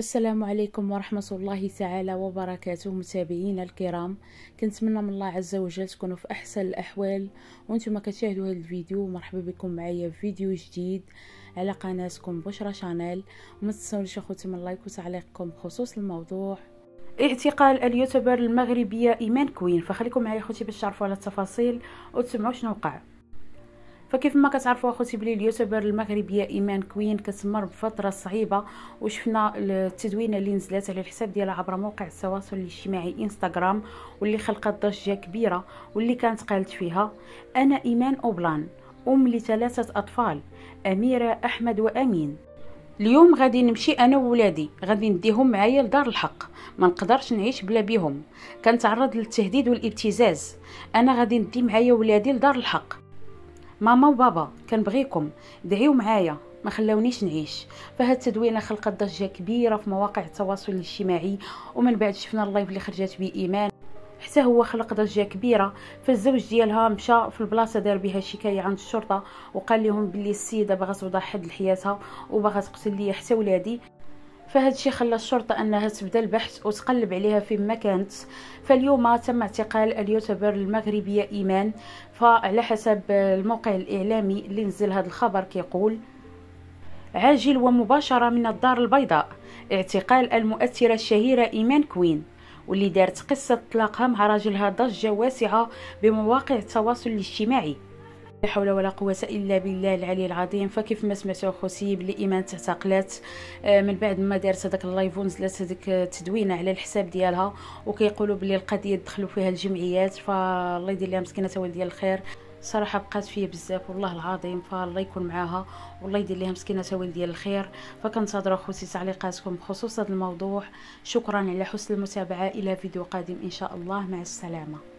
السلام عليكم ورحمة الله تعالى وبركاته متابعينا الكرام. كنتمنى من الله عز وجل تكونوا في أحسن الأحوال. وأنتم كتشاهدوا هذا الفيديو مرحبا بكم معايا في فيديو جديد على قناتكم بشرى شانيل. وما تنسونيش أخوتي من like وتعليقكم بخصوص الموضوع. اعتقال اليوتيوبر المغربية إيمان كوين. فخليكم معايا أخوتي باش تعرفوا على التفاصيل وتسمعوا شنو وقع. فكيف ما كتعرفوا أخوتي بلي اليوتيوبر المغربيه إيمان كوين كتمر بفترة صعيبة وشفنا التدوينه اللي نزلت على الحساب ديالها عبر موقع التواصل الاجتماعي إنستغرام واللي خلقت ضجة كبيرة واللي كانت قالت فيها أنا إيمان أوبلان أم لثلاثة أطفال أميرة أحمد وأمين. اليوم غادي نمشي أنا وولادي غادي نديهم معايا لدار الحق ما نقدرش نعيش بلا بيهم. كنتعرض للتهديد والابتزاز أنا غادي ندي معايا ولادي لدار الحق. ماما وبابا كنبغيكم دعيو معايا ما خلاونيش نعيش. فهاد التدوينة خلقت ضجة كبيرة في مواقع التواصل الاجتماعي ومن بعد شفنا ال live اللي خرجت به ايمان حتى هو خلق ضجة كبيرة فالزوج ديالها مشى في البلاصة دار بها شكاية عند الشرطة وقال لهم بلي السيدة باغا توضع حد لحياتها وباغا تقتل لي حتى ولادي. فهذا الشيء خلى الشرطة أنها تبدأ البحث وتقلب عليها فيما كانت فاليوم تم اعتقال اليوتيوبر المغربية إيمان فعلى حسب الموقع الإعلامي اللي نزل هذا الخبر كيقول عاجل ومباشرة من الدار البيضاء اعتقال المؤثرة الشهيرة إيمان كوين واللي دارت قصة طلاقها مع راجلها ضجة واسعة بمواقع التواصل الاجتماعي. لا حول ولا قوة إلا بالله العلي العظيم. فكيف ما سمعتوا خوتي بلي إيمان تعتقلات آه، من بعد ما دارت هذاك ال live ونزلت هذيك التدوينة على الحساب ديالها وكيقولوا بلي القضية دخلوا فيها الجمعيات فالله يدير لها مسكينة والديال الخير. صراحة بقات فيا بزاف والله العظيم فالله يكون معاها والله يدير لها مسكينة سوين ديال الخير. فكنتظر اخوتي تعليقاتكم بخصوص هذا الموضوع. شكرا على حسن المتابعة إلى فيديو قادم إن شاء الله. مع السلامة.